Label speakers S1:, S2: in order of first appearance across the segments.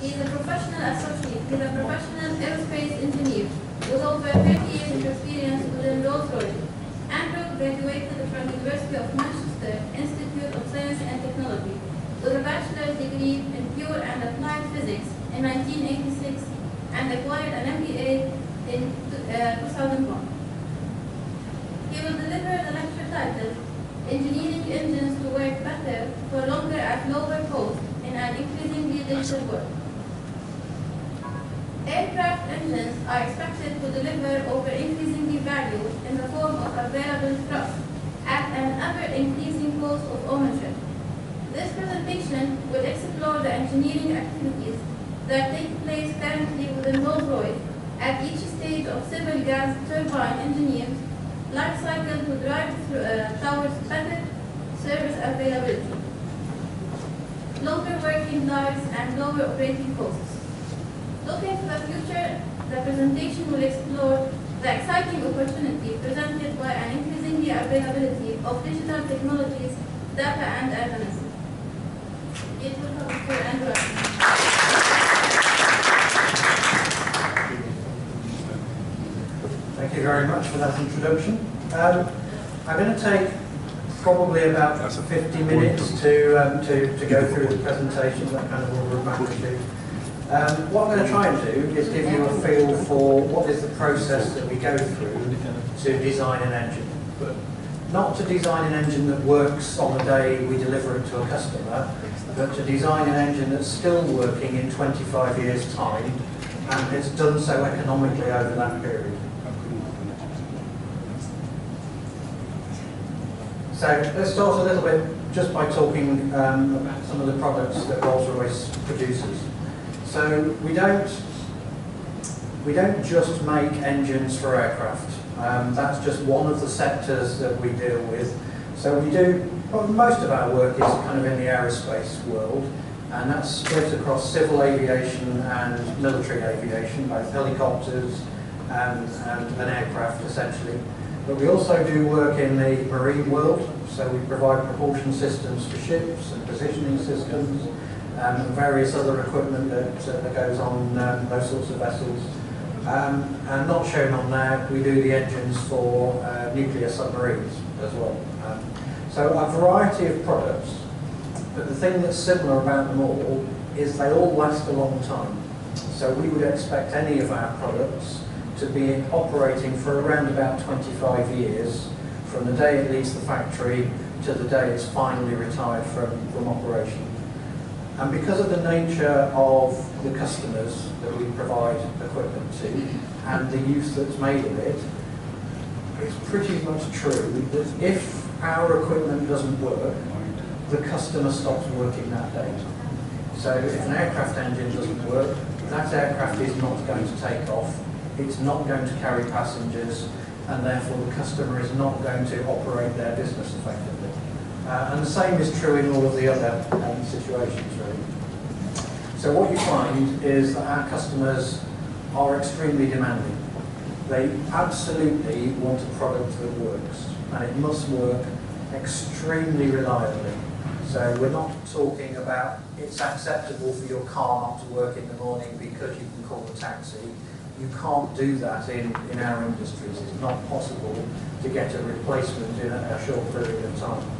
S1: He is a professional associate. He is a professional aerospace engineer with over 30 years of experience within Rolls-Royce. Andrew graduated from the University of Manchester Institute of Science and Technology with a bachelor's degree in pure and applied physics in 1986 and acquired an MBA in uh, 2001. He will deliver the lecture titled Engineering Engines to Work Better for Longer at Lower Cost in an Increasingly Digital World. Aircraft engines are expected to deliver over increasingly value in the form of available thrust at an ever-increasing cost of ownership. This presentation will explore the engineering activities that take place currently within Rolls-Royce at each stage of civil gas turbine engineering life cycle to drive through, uh, towards better service availability, longer working lives, and lower operating costs. Looking to the future, the presentation will explore the exciting opportunity presented by an increasingly availability of digital technologies, data, and analysis. It will come Mr. Andrew.
S2: Thank you very much for that introduction. Um, I'm going to take probably about 50 minutes to, um, to, to go through the presentation, that kind of order of magnitude. Um, what I'm going to try and do is give you a feel for what is the process that we go through to design an engine. But not to design an engine that works on the day we deliver it to a customer, but to design an engine that's still working in 25 years' time and it's done so economically over that period. So let's start a little bit just by talking um, about some of the products that Rolls-Royce produces. So we don't we don't just make engines for aircraft. Um, that's just one of the sectors that we deal with. So we do well, most of our work is kind of in the aerospace world, and that's split across civil aviation and military aviation, both helicopters and, and an aircraft essentially. But we also do work in the marine world, so we provide propulsion systems for ships and positioning systems um, and various other equipment that, uh, that goes on um, those sorts of vessels. Um, and not shown on there, we do the engines for uh, nuclear submarines as well. Um, so a variety of products, but the thing that's similar about them all is they all last a long time. So we would expect any of our products to be operating for around about 25 years from the day it leaves the factory to the day it's finally retired from, from operation. And because of the nature of the customers that we provide equipment to and the use that's made of it, it's pretty much true that if our equipment doesn't work, the customer stops working that day. So if an aircraft engine doesn't work, that aircraft is not going to take off, it's not going to carry passengers, and therefore the customer is not going to operate their business effectively. Uh, and the same is true in all of the other um, situations. So what you find is that our customers are extremely demanding. They absolutely want a product that works, and it must work extremely reliably. So we're not talking about it's acceptable for your car not to work in the morning because you can call a taxi. You can't do that in, in our industries. It's not possible to get a replacement in a, a short period of time.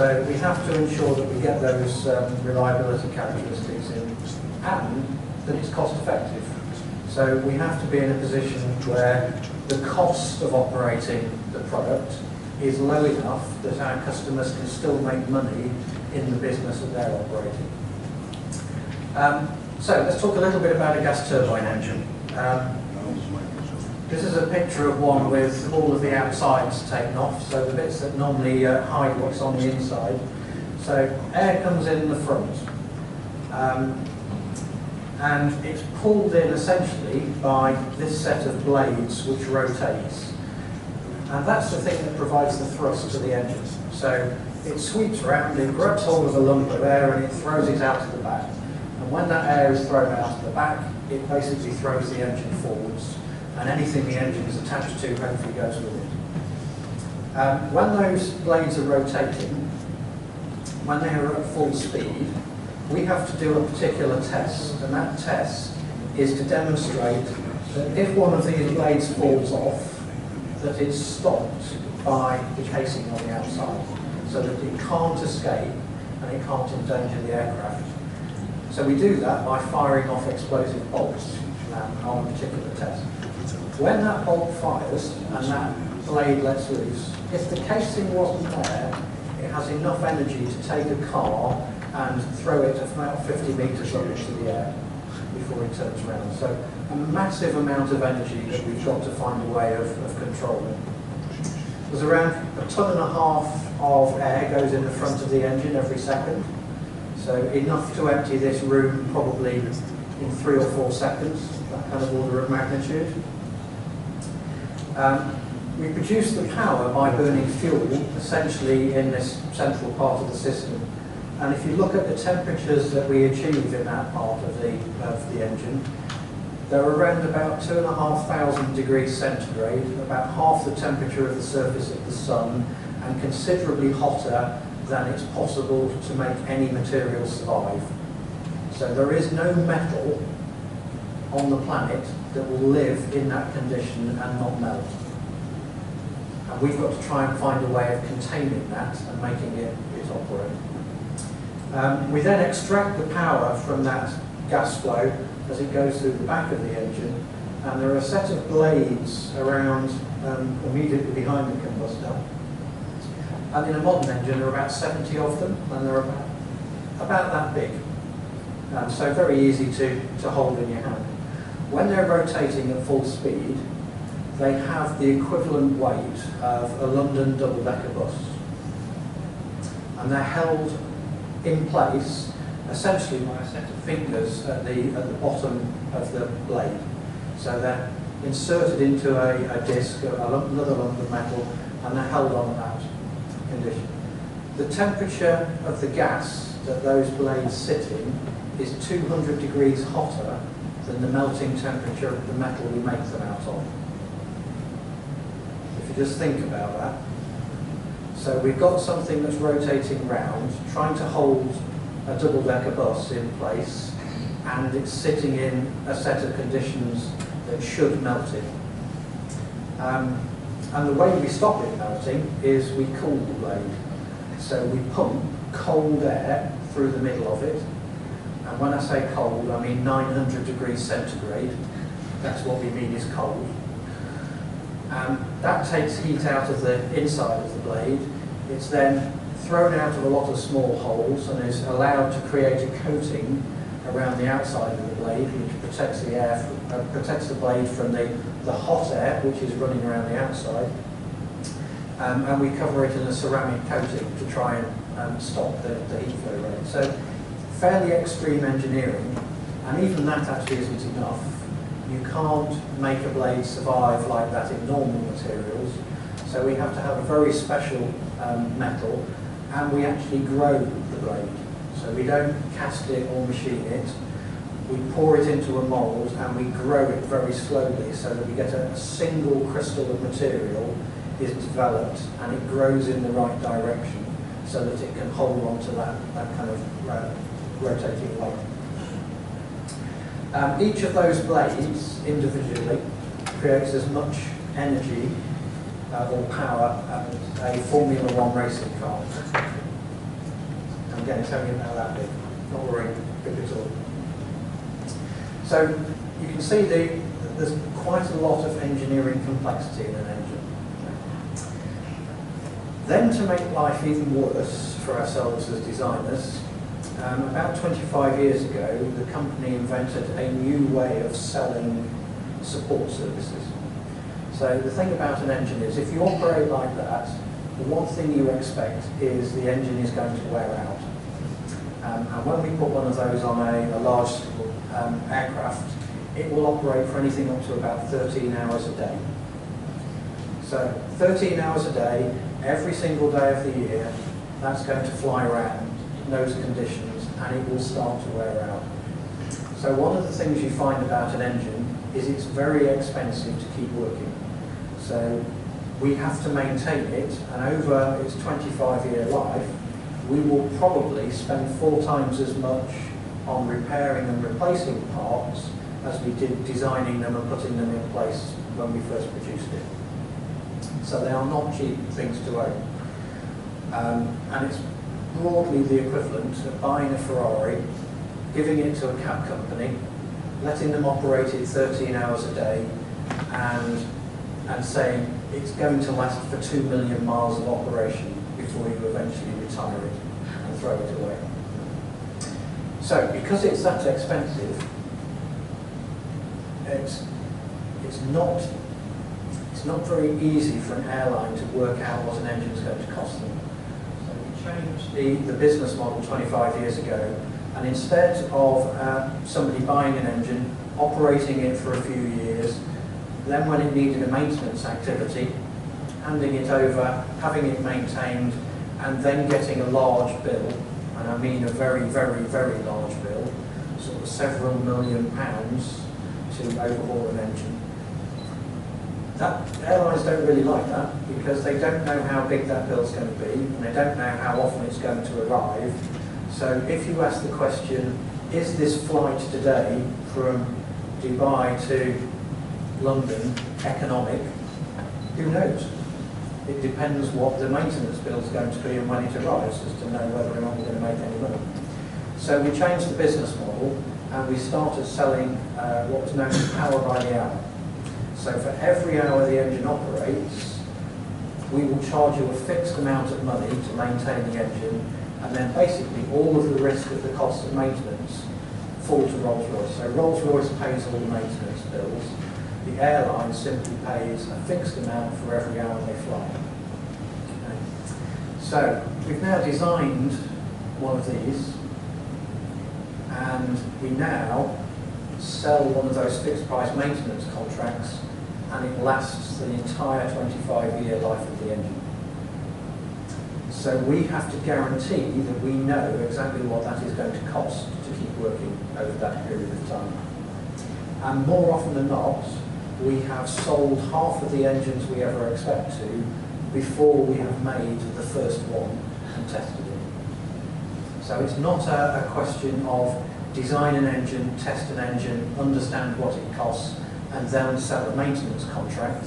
S2: So we have to ensure that we get those um, reliability characteristics in and that it's cost effective. So we have to be in a position where the cost of operating the product is low enough that our customers can still make money in the business that they're operating. Um, so let's talk a little bit about a gas turbine engine. Um, this is a picture of one with all of the outsides taken off, so the bits that normally uh, hide what's on the inside. So air comes in the front. Um, and it's pulled in essentially by this set of blades which rotates. And that's the thing that provides the thrust to the engine. So it sweeps around, it grabs hold of a lump of air and it throws it out to the back. And when that air is thrown out to the back, it basically throws the engine forwards. And anything the engine is attached to hopefully goes with it. Um, when those blades are rotating, when they are at full speed, we have to do a particular test, and that test is to demonstrate that if one of these blades falls off, that it's stopped by the casing on the outside, so that it can't escape and it can't endanger the aircraft. So we do that by firing off explosive bolts um, on a particular test. When that bolt fires and that blade lets loose, if the casing wasn't there, it has enough energy to take a car and throw it about 50 metres up into the air before it turns around. So a massive amount of energy that we've got to find a way of, of controlling. There's around a ton and a half of air goes in the front of the engine every second. So enough to empty this room probably in three or four seconds, that kind of order of magnitude. Um, we produce the power by burning fuel, essentially in this central part of the system. And if you look at the temperatures that we achieve in that part of the, of the engine, they're around about two and a half thousand degrees centigrade, about half the temperature of the surface of the sun, and considerably hotter than it's possible to make any material survive. So there is no metal on the planet that will live in that condition and not melt. And we've got to try and find a way of containing that and making it, it operate. Um, we then extract the power from that gas flow as it goes through the back of the engine and there are a set of blades around um, immediately behind the combustor. And in a modern engine there are about 70 of them and they're about, about that big. Um, so very easy to, to hold in your hand. When they're rotating at full speed, they have the equivalent weight of a London double-decker bus. And they're held in place essentially by a set of fingers at the, at the bottom of the blade. So they're inserted into a, a disc, another lump of metal, and they're held on that condition. The temperature of the gas that those blades sit in is 200 degrees hotter than the melting temperature of the metal we make them out of. If you just think about that. So we've got something that's rotating round, trying to hold a double-decker bus in place, and it's sitting in a set of conditions that should melt it. Um, and the way we stop it melting is we cool the blade. So we pump cold air through the middle of it, and when I say cold, I mean 900 degrees centigrade. That's what we mean is cold. Um, that takes heat out of the inside of the blade. It's then thrown out of a lot of small holes and is allowed to create a coating around the outside of the blade which protects the air, from, uh, protects the blade from the, the hot air which is running around the outside. Um, and we cover it in a ceramic coating to try and um, stop the, the heat flow rate. So fairly extreme engineering, and even that actually isn't enough. You can't make a blade survive like that in normal materials, so we have to have a very special um, metal, and we actually grow the blade. So we don't cast it or machine it, we pour it into a mould and we grow it very slowly so that we get a, a single crystal of material is developed and it grows in the right direction so that it can hold on to that, that kind of uh, rotating weight. Um, each of those blades individually creates as much energy uh, or power as a Formula One racing car. And again, it's only about that big, not worrying big at all. So you can see the, there's quite a lot of engineering complexity in an engine. Then to make life even worse for ourselves as designers, um, about 25 years ago, the company invented a new way of selling support services. So the thing about an engine is, if you operate like that, the one thing you expect is the engine is going to wear out. Um, and when we put one of those on a, a large um, aircraft, it will operate for anything up to about 13 hours a day. So 13 hours a day, every single day of the year, that's going to fly around those conditions and it will start to wear out. So one of the things you find about an engine is it's very expensive to keep working. So we have to maintain it and over its 25 year life, we will probably spend four times as much on repairing and replacing parts as we did designing them and putting them in place when we first produced it. So they are not cheap things to own. Um, and it's broadly the equivalent of buying a Ferrari, giving it to a cab company, letting them operate it 13 hours a day, and, and saying it's going to last for 2 million miles of operation before you eventually retire it and throw it away. So, because it's that expensive, it's, it's not it's not very easy for an airline to work out what an engine is going to cost them. Changed the, the business model 25 years ago, and instead of uh, somebody buying an engine, operating it for a few years, then when it needed a maintenance activity, handing it over, having it maintained, and then getting a large bill, and I mean a very, very, very large bill, sort of several million pounds to overhaul an engine. That, airlines don't really like that because they don't know how big that bill's going to be and they don't know how often it's going to arrive. So if you ask the question, is this flight today from Dubai to London economic? Who knows? It depends what the maintenance bill is going to be and when it arrives as to know whether or not we're going to make any money. So we changed the business model and we started selling uh, what was known as power by the hour. So for every hour the engine operates, we will charge you a fixed amount of money to maintain the engine, and then basically all of the risk of the cost of maintenance fall to Rolls-Royce. So Rolls-Royce pays all the maintenance bills. The airline simply pays a fixed amount for every hour they fly. Okay. So we've now designed one of these and we now sell one of those fixed price maintenance contracts and it lasts the entire 25 year life of the engine. So we have to guarantee that we know exactly what that is going to cost to keep working over that period of time. And more often than not, we have sold half of the engines we ever expect to before we have made the first one and tested it. So it's not a, a question of design an engine, test an engine, understand what it costs, and then sell a maintenance contract.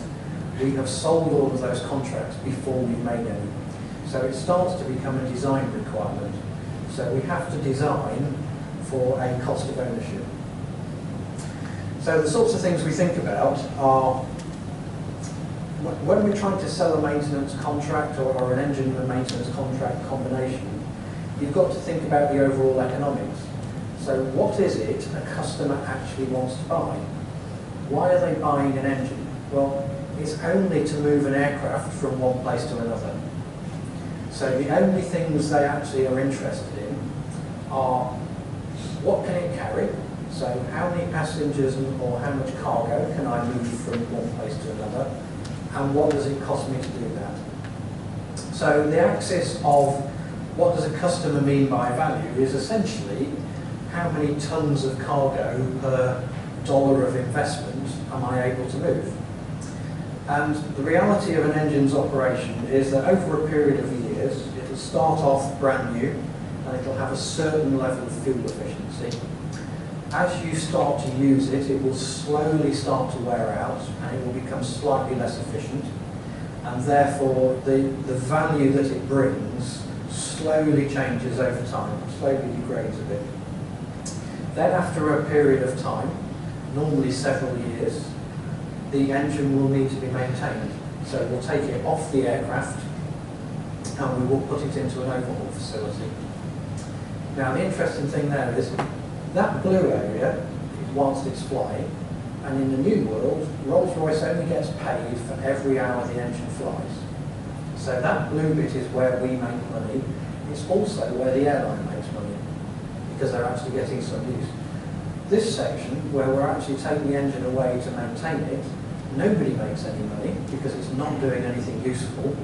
S2: We have sold all of those contracts before we've made any. So it starts to become a design requirement. So we have to design for a cost of ownership. So the sorts of things we think about are when we're trying to sell a maintenance contract or, or an engine and a maintenance contract combination, you've got to think about the overall economics. So what is it a customer actually wants to buy? Why are they buying an engine? Well, it's only to move an aircraft from one place to another. So the only things they actually are interested in are what can it carry? So how many passengers or how much cargo can I move from one place to another? And what does it cost me to do that? So the axis of what does a customer mean by value is essentially how many tons of cargo per dollar of investment am I able to move? And the reality of an engine's operation is that over a period of years, it'll start off brand new and it'll have a certain level of fuel efficiency. As you start to use it, it will slowly start to wear out and it will become slightly less efficient. And therefore, the, the value that it brings slowly changes over time, slowly degrades a bit. Then after a period of time, normally several years, the engine will need to be maintained. So we'll take it off the aircraft and we will put it into an overhaul facility. Now the interesting thing there is that blue area whilst it's flying and in the new world Rolls-Royce only gets paid for every hour the engine flies. So that blue bit is where we make money. It's also where the airline makes money because they're actually getting some use. This section, where we're actually taking the engine away to maintain it, nobody makes any money because it's not doing anything useful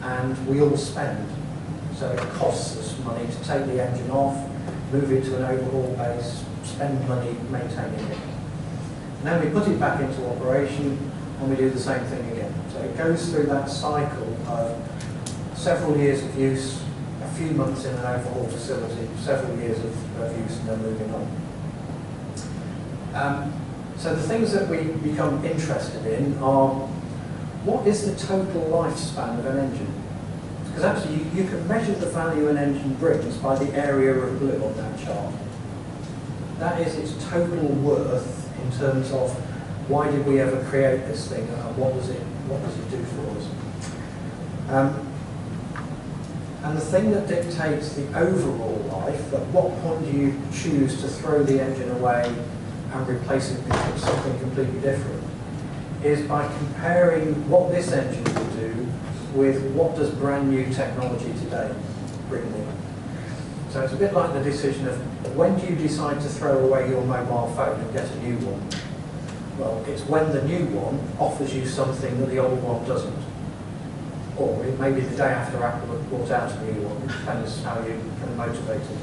S2: and we all spend. So it costs us money to take the engine off, move it to an overhaul base, spend money maintaining it. And then we put it back into operation and we do the same thing again. So it goes through that cycle of several years of use, a few months in an overhaul facility, several years of, of use and then moving on. Um, so the things that we become interested in are what is the total lifespan of an engine? Because actually you, you can measure the value an engine brings by the area of blue on that chart. That is its total worth in terms of why did we ever create this thing and what does it, what does it do for us? Um, and the thing that dictates the overall life, at what point do you choose to throw the engine away and replace it with something completely different, is by comparing what this engine will do with what does brand new technology today bring me. So it's a bit like the decision of when do you decide to throw away your mobile phone and get a new one? Well, it's when the new one offers you something that the old one doesn't. Or it may be the day after Apple have brought out a new one, depends how you can motivate it.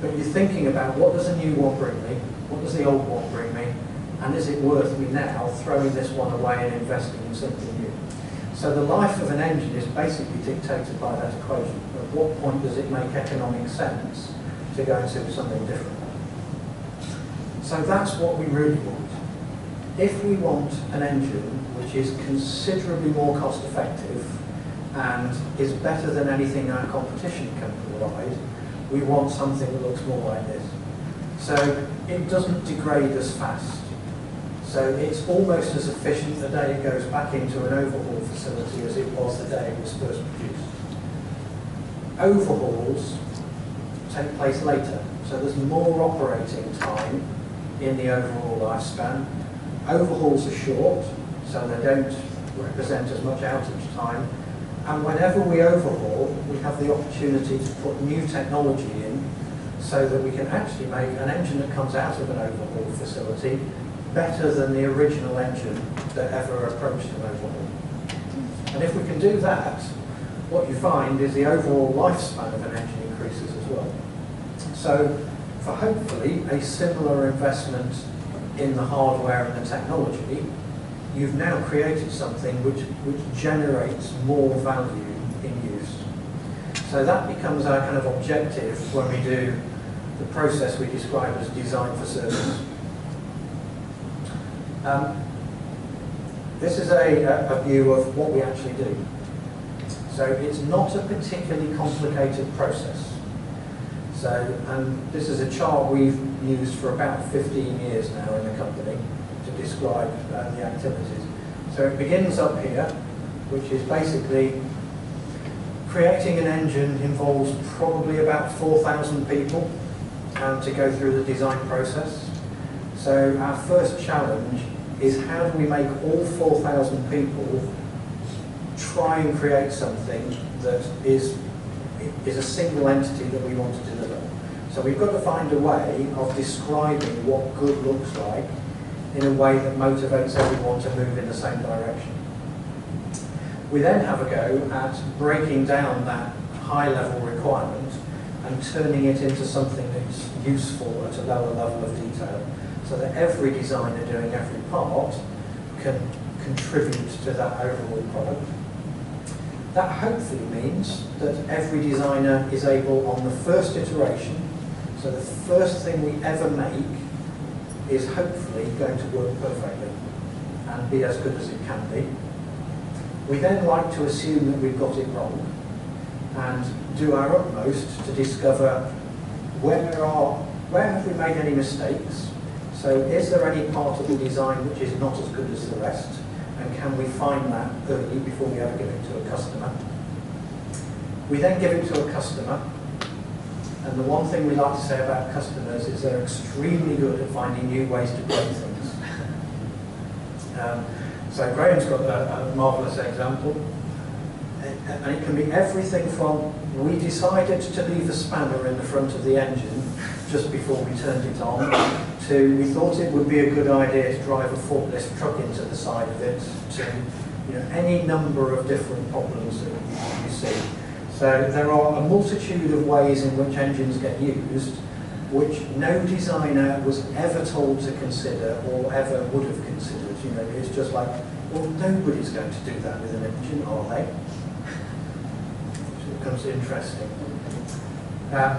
S2: But you're thinking about what does a new one bring me? What does the old one bring me? And is it worth me now throwing this one away and investing in something new? So the life of an engine is basically dictated by that equation. At what point does it make economic sense to go and into something different? So that's what we really want. If we want an engine which is considerably more cost effective and is better than anything our competition can provide, we want something that looks more like this. So it doesn't degrade as fast. So it's almost as efficient the day it goes back into an overhaul facility as it was the day it was first produced. Overhauls take place later, so there's more operating time in the overall lifespan. Overhauls are short, so they don't represent as much outage time. And whenever we overhaul, we have the opportunity to put new technology in so that we can actually make an engine that comes out of an overhaul facility better than the original engine that ever approached an overhaul. And if we can do that, what you find is the overall lifespan of an engine increases as well. So for hopefully a similar investment in the hardware and the technology, you've now created something which, which generates more value in use. So that becomes our kind of objective when we do the process we describe as design for service. Um, this is a, a, view of what we actually do. So it's not a particularly complicated process. So, and this is a chart we've used for about 15 years now in the company to describe uh, the activities. So it begins up here, which is basically creating an engine involves probably about 4,000 people um, to go through the design process. So our first challenge is how do we make all 4,000 people try and create something that is, is a single entity that we want to deliver. So we've got to find a way of describing what good looks like in a way that motivates everyone to move in the same direction. We then have a go at breaking down that high level requirement and turning it into something that's useful at a lower level of detail so that every designer doing every part can contribute to that overall product. That hopefully means that every designer is able on the first iteration, so the first thing we ever make is hopefully going to work perfectly and be as good as it can be. We then like to assume that we've got it wrong and do our utmost to discover where are where have we made any mistakes so is there any part of the design which is not as good as the rest? And can we find that early before we ever give it to a customer? We then give it to a customer. And the one thing we like to say about customers is they're extremely good at finding new ways to break things. Um, so Graham's got a, a marvellous example. And it can be everything from we decided to leave a spanner in the front of the engine just before we turned it on to we thought it would be a good idea to drive a forklift truck into the side of it to you know, any number of different problems that you, see. So there are a multitude of ways in which engines get used which no designer was ever told to consider or ever would have considered. You know, it's just like, well, nobody's going to do that with an engine, are they? Becomes interesting. Um,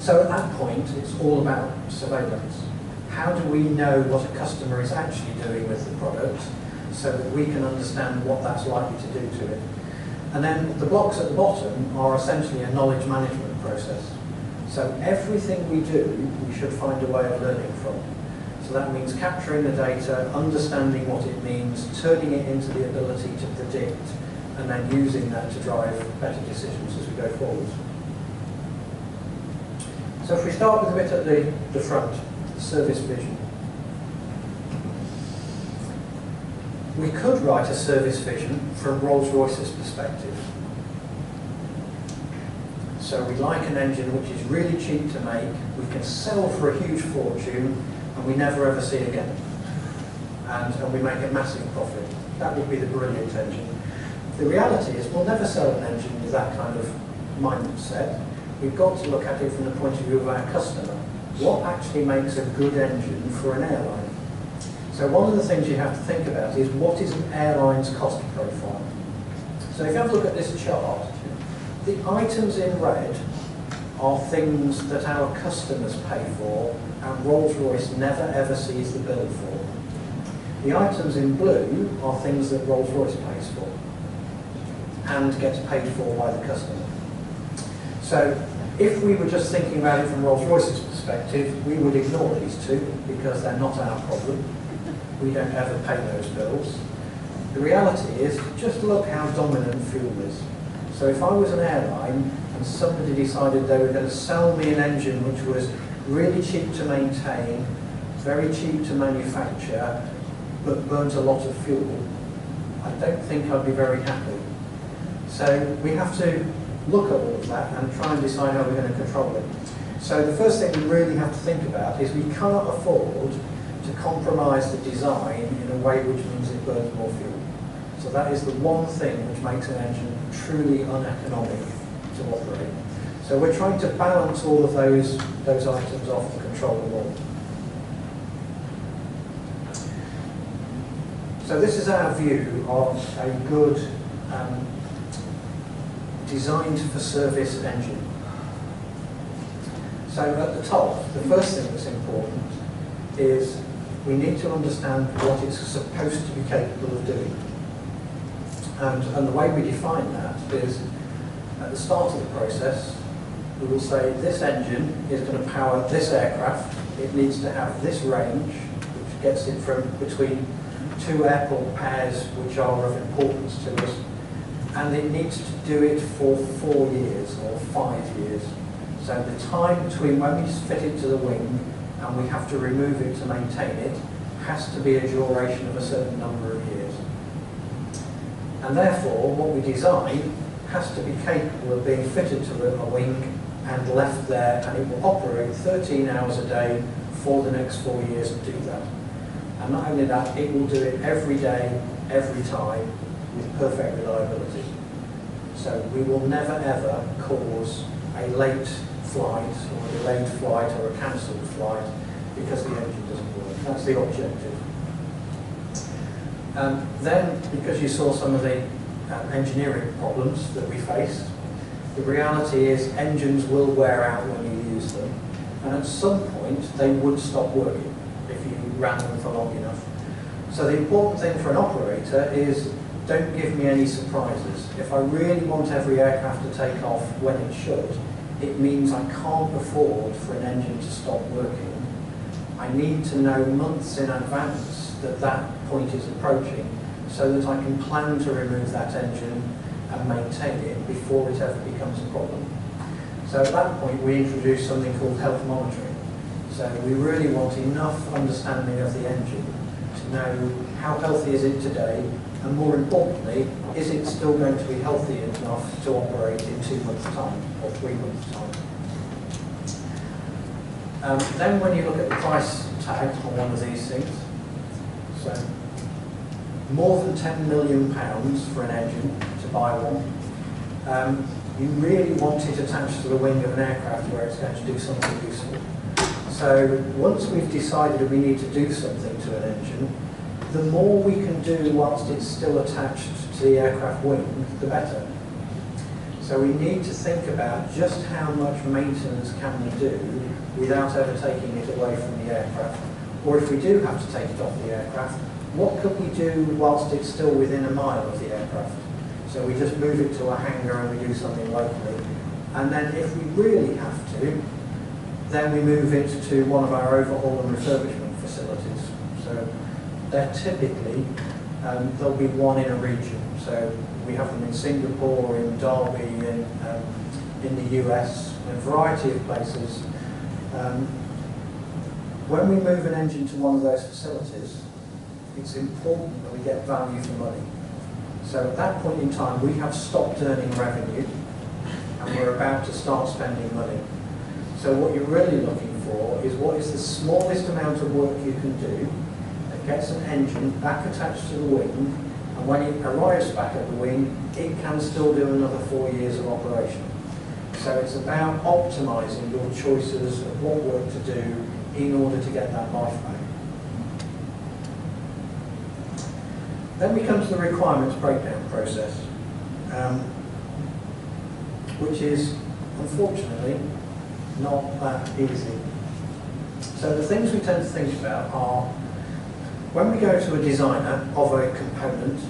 S2: so at that point, it's all about surveillance. How do we know what a customer is actually doing with the product so that we can understand what that's likely to do to it? And then the blocks at the bottom are essentially a knowledge management process. So everything we do, we should find a way of learning from. So that means capturing the data, understanding what it means, turning it into the ability to predict, and then using that to drive better decisions as we go forward. So if we start with a bit at the, the front, the service vision. We could write a service vision from Rolls-Royce's perspective. So we like an engine which is really cheap to make, we can sell for a huge fortune, and we never ever see again. And, and we make a massive profit. That would be the brilliant engine. The reality is we'll never sell an engine with that kind of mindset. We've got to look at it from the point of view of our customer. What actually makes a good engine for an airline? So one of the things you have to think about is what is an airline's cost profile? So if you have a look at this chart, the items in red are things that our customers pay for and Rolls-Royce never ever sees the bill for. The items in blue are things that Rolls-Royce pays for and gets paid for by the customer. So if we were just thinking about it from Rolls-Royce's perspective, we would ignore these two because they're not our problem. We don't ever pay those bills. The reality is, just look how dominant fuel is. So if I was an airline and somebody decided they were going to sell me an engine which was really cheap to maintain, very cheap to manufacture, but burnt a lot of fuel, I don't think I'd be very happy. So we have to look at all of that and try and decide how we're going to control it. So the first thing we really have to think about is we cannot afford to compromise the design in a way which means it burns more fuel. So that is the one thing which makes an engine truly uneconomic to operate. So we're trying to balance all of those, those items off and control them. So this is our view of a good um, designed for service engine. So at the top, the first thing that's important is we need to understand what it's supposed to be capable of doing. And, and the way we define that is at the start of the process, we will say this engine is going to power this aircraft. It needs to have this range, which gets it from between two airport pairs which are of importance to us. And it needs to do it for four years or five years. So the time between when we fit it to the wing and we have to remove it to maintain it has to be a duration of a certain number of years. And therefore, what we design has to be capable of being fitted to a wing and left there, and it will operate 13 hours a day for the next four years to do that. And not only that, it will do it every day, every time, with perfect reliability. So we will never ever cause a late flight or a delayed flight or a cancelled flight because the engine doesn't work. That's the objective. Um, then, because you saw some of the um, engineering problems that we faced, the reality is engines will wear out when you use them, and at some point they would stop working if you ran them for long enough. So the important thing for an operator is don't give me any surprises. If I really want every aircraft to take off when it should, it means I can't afford for an engine to stop working. I need to know months in advance that that point is approaching so that I can plan to remove that engine and maintain it before it ever becomes a problem. So at that point we introduce something called health monitoring. So we really want enough understanding of the engine know how healthy is it today and more importantly, is it still going to be healthy enough to operate in two months' time or three months' time? Um, then when you look at the price tag on one of these things, so more than 10 million pounds for an engine to buy one. Um, you really want it attached to the wing of an aircraft where it's going to do something useful. So once we've decided we need to do something to an engine, the more we can do whilst it's still attached to the aircraft wing, the better. So we need to think about just how much maintenance can we do without ever taking it away from the aircraft. Or if we do have to take it off the aircraft, what could we do whilst it's still within a mile of the aircraft? So we just move it to a hangar and we do something locally. And then if we really have to, then we move it to one of our overhaul and refurbishment facilities. So they're typically, um, there'll be one in a region. So we have them in Singapore, in Derby, in, um, in the US, in a variety of places. Um, when we move an engine to one of those facilities, it's important that we get value for money. So at that point in time, we have stopped earning revenue and we're about to start spending money. So what you're really looking for is what is the smallest amount of work you can do gets an engine back attached to the wing and when it arrives back at the wing, it can still do another four years of operation. So it's about optimising your choices of what work to do in order to get that life back. Then we come to the requirements breakdown process, um, which is unfortunately not that easy. So the things we tend to think about are when we go to a designer of a component,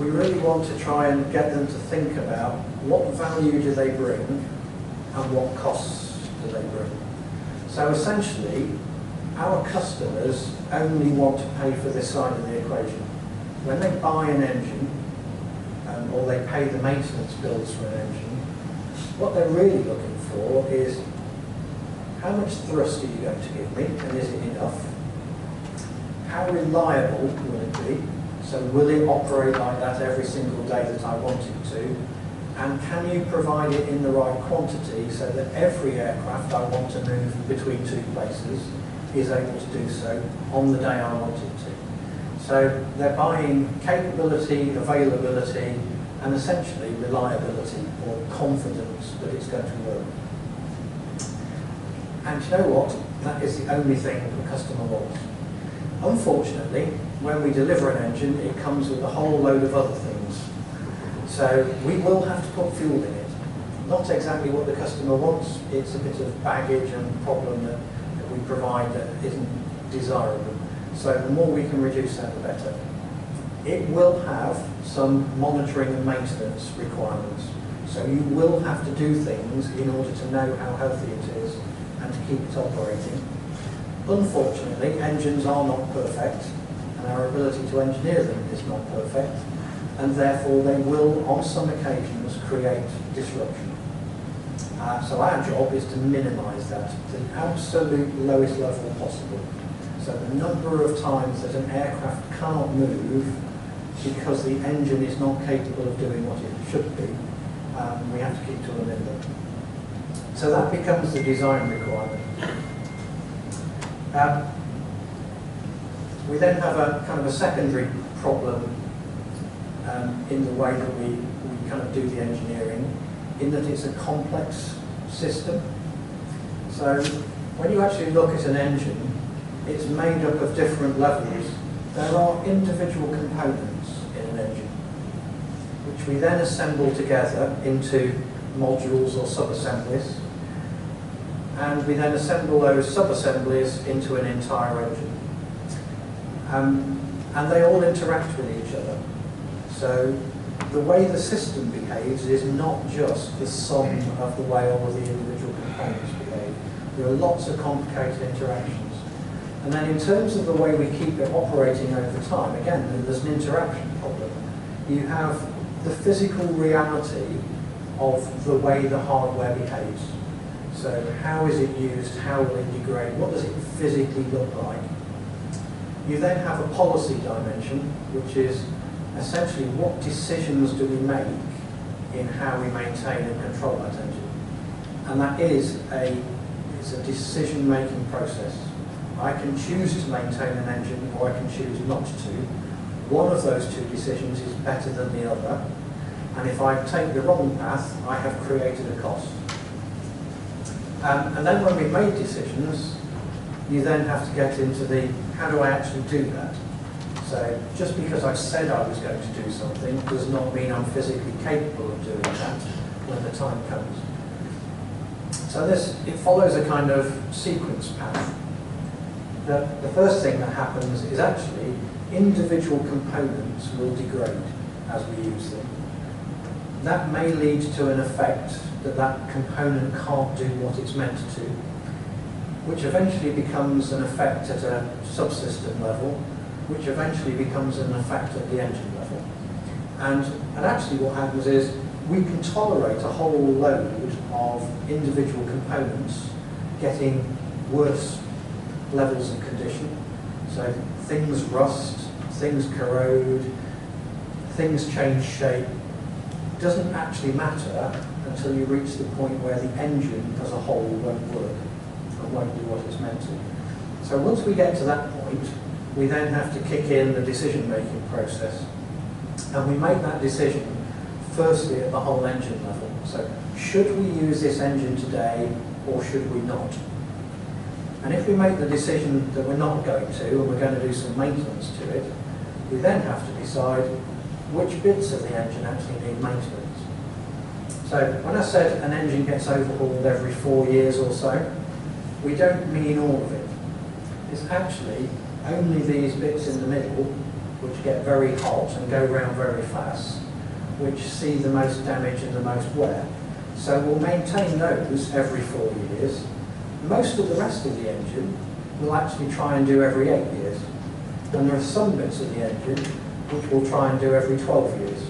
S2: we really want to try and get them to think about what value do they bring and what costs do they bring. So essentially, our customers only want to pay for this side of the equation. When they buy an engine, um, or they pay the maintenance bills for an engine, what they're really looking for is how much thrust are you going to give me, and is it enough? How reliable will it be? So will it operate like that every single day that I want it to? And can you provide it in the right quantity so that every aircraft I want to move between two places is able to do so on the day I want it to? So they're buying capability, availability, and essentially reliability or confidence that it's going to work. And you know what? That is the only thing the customer wants. Unfortunately, when we deliver an engine, it comes with a whole load of other things. So we will have to put fuel in it. Not exactly what the customer wants, it's a bit of baggage and problem that, that we provide that isn't desirable. So the more we can reduce that, the better. It will have some monitoring and maintenance requirements. So you will have to do things in order to know how healthy it is and to keep it operating. Unfortunately, engines are not perfect, and our ability to engineer them is not perfect, and therefore they will, on some occasions, create disruption. Uh, so our job is to minimise that to the absolute lowest level possible. So the number of times that an aircraft can't move because the engine is not capable of doing what it should be, um, we have to keep to a minimum. So that becomes the design requirement. Um, we then have a kind of a secondary problem um, in the way that we, we kind of do the engineering, in that it's a complex system. So when you actually look at an engine, it's made up of different levels. There are individual components in an engine, which we then assemble together into modules or sub-assemblies and we then assemble those sub-assemblies into an entire engine. Um, and they all interact with each other. So the way the system behaves is not just the sum of the way all of the individual components behave. There are lots of complicated interactions. And then in terms of the way we keep it operating over time, again, there's an interaction problem. You have the physical reality of the way the hardware behaves. So how is it used? How will it degrade? What does it physically look like? You then have a policy dimension, which is essentially what decisions do we make in how we maintain and control that engine. And that is a, it's a decision-making process. I can choose to maintain an engine or I can choose not to. One of those two decisions is better than the other. And if I take the wrong path, I have created a cost. Um, and then when we've made decisions, you then have to get into the, how do I actually do that? So So just because I said I was going to do something does not mean I'm physically capable of doing that when the time comes. So this, it follows a kind of sequence path. The, the first thing that happens is actually individual components will degrade as we use them. That may lead to an effect that that component can't do what it's meant to, which eventually becomes an effect at a subsystem level, which eventually becomes an effect at the engine level. And, and actually what happens is we can tolerate a whole load of individual components getting worse levels of condition. So things rust, things corrode, things change shape. It doesn't actually matter until you reach the point where the engine as a whole won't work and won't do what it's meant to. So once we get to that point, we then have to kick in the decision-making process. And we make that decision firstly at the whole engine level. So should we use this engine today or should we not? And if we make the decision that we're not going to and we're going to do some maintenance to it, we then have to decide which bits of the engine actually need maintenance. So when I said an engine gets overhauled every four years or so, we don't mean all of it. It's actually only these bits in the middle which get very hot and go round very fast, which see the most damage and the most wear. So we'll maintain those every four years. Most of the rest of the engine we'll actually try and do every eight years. And there are some bits of the engine which we'll try and do every 12 years.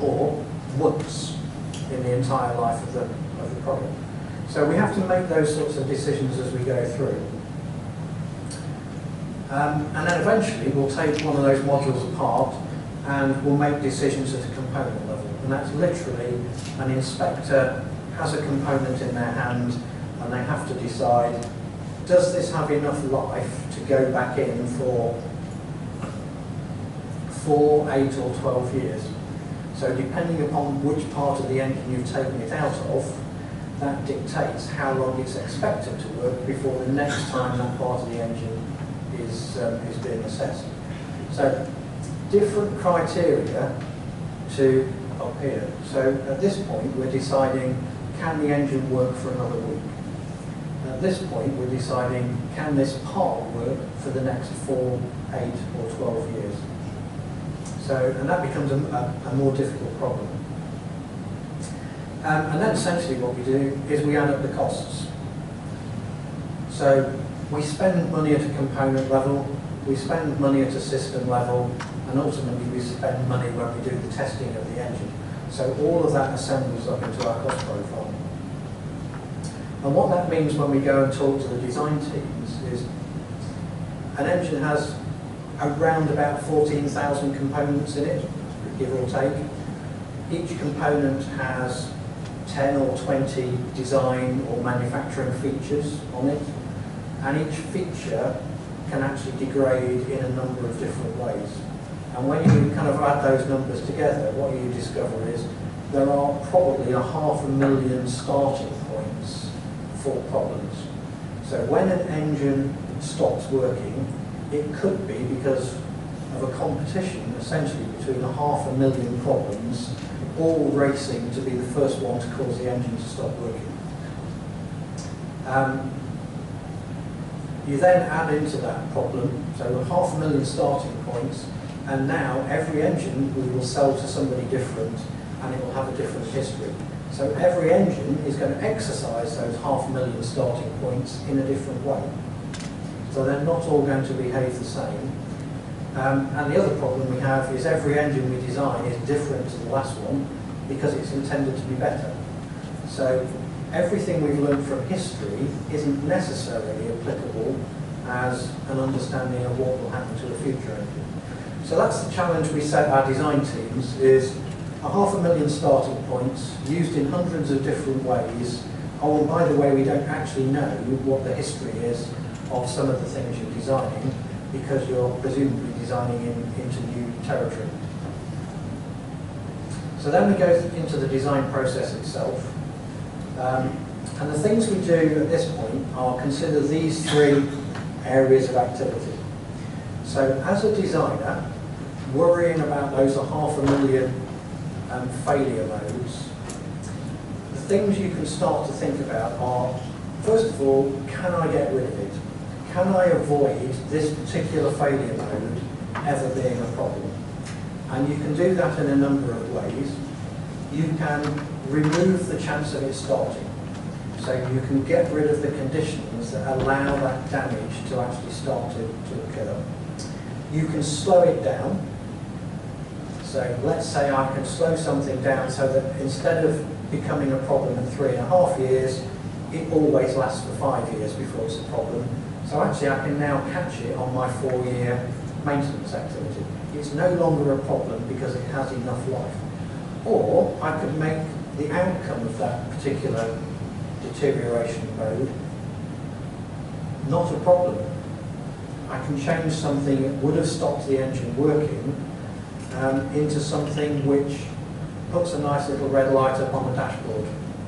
S2: Or once in the entire life of the, of the product. So we have to make those sorts of decisions as we go through. Um, and then eventually we'll take one of those modules apart and we'll make decisions at a component level. And that's literally an inspector has a component in their hand and they have to decide, does this have enough life to go back in for four, eight or 12 years? So depending upon which part of the engine you've taken it out of, that dictates how long it's expected to work before the next time that part of the engine is, um, is being assessed. So different criteria to up here. So at this point we're deciding can the engine work for another week? At this point we're deciding can this part work for the next four, eight or 12 years? So, and that becomes a, a, a more difficult problem. Um, and then essentially what we do is we add up the costs. So we spend money at a component level, we spend money at a system level, and ultimately we spend money when we do the testing of the engine. So all of that assembles up into our cost profile. And what that means when we go and talk to the design teams is an engine has around about 14,000 components in it, give or take. Each component has 10 or 20 design or manufacturing features on it, and each feature can actually degrade in a number of different ways. And when you kind of add those numbers together, what you discover is there are probably a half a million starting points for problems. So when an engine stops working, it could be because of a competition essentially between a half a million problems all racing to be the first one to cause the engine to stop working. Um, you then add into that problem, so half a million starting points, and now every engine we will sell to somebody different and it will have a different history. So every engine is going to exercise those half a million starting points in a different way. So they're not all going to behave the same. Um, and the other problem we have is every engine we design is different to the last one because it's intended to be better. So everything we've learned from history isn't necessarily applicable as an understanding of what will happen to a future engine. So that's the challenge we set our design teams is a half a million starting points used in hundreds of different ways. Oh, and by the way, we don't actually know what the history is of some of the things you're designing because you're presumably designing in, into new territory. So then we go into the design process itself. Um, and the things we do at this point are consider these three areas of activity. So as a designer, worrying about those half a million um, failure modes, the things you can start to think about are, first of all, can I get rid of it? Can I avoid this particular failure mode ever being a problem? And you can do that in a number of ways. You can remove the chance of it starting. So you can get rid of the conditions that allow that damage to actually start to, to occur. You can slow it down. So let's say I can slow something down so that instead of becoming a problem in three and a half years, it always lasts for five years before it's a problem. So actually I can now catch it on my four-year maintenance activity. It's no longer a problem because it has enough life. Or I could make the outcome of that particular deterioration mode not a problem. I can change something that would have stopped the engine working um, into something which puts a nice little red light up on the dashboard